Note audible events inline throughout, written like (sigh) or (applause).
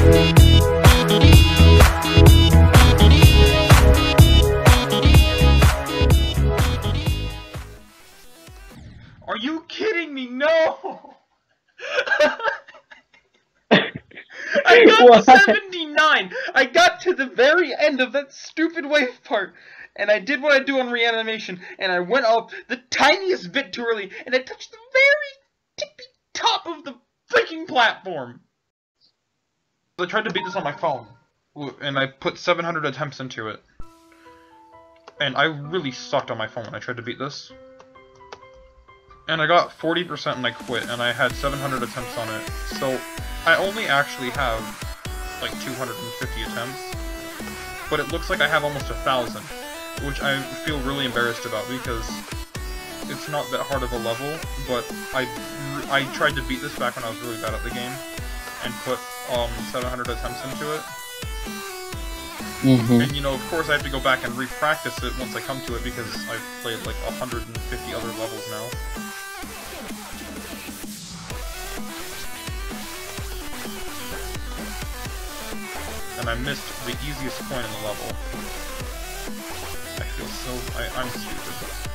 Are you kidding me? No! I got What? 79! I got to the very end of that stupid wave part, and I did what I do on reanimation, and I went up the tiniest bit too early, and I touched the very tippy top of the freaking platform! I tried to beat this on my phone, and I put 700 attempts into it. And I really sucked on my phone when I tried to beat this. And I got 40% and I quit, and I had 700 attempts on it. So, I only actually have, like, 250 attempts. But it looks like I have almost a thousand, which I feel really embarrassed about because it's not that hard of a level, but I, I tried to beat this back when I was really bad at the game, and put, um, 700 attempts into it. Mm-hmm. And you know, of course, I have to go back and re-practice it once I come to it because I've played like 150 other levels now. And I missed the easiest point in the level. I feel so... I, I'm stupid.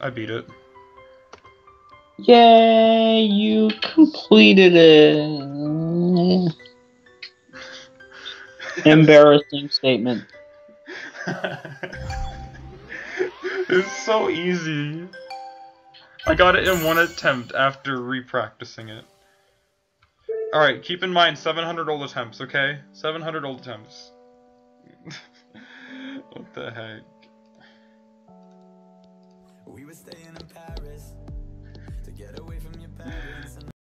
I beat it. Yay, you completed it. (laughs) Embarrassing statement. (laughs) it's so easy. I got it in one attempt after re-practicing it. Alright, keep in mind 700 old attempts, okay? 700 old attempts. (laughs) what the heck? Staying in Paris to get away from your parents.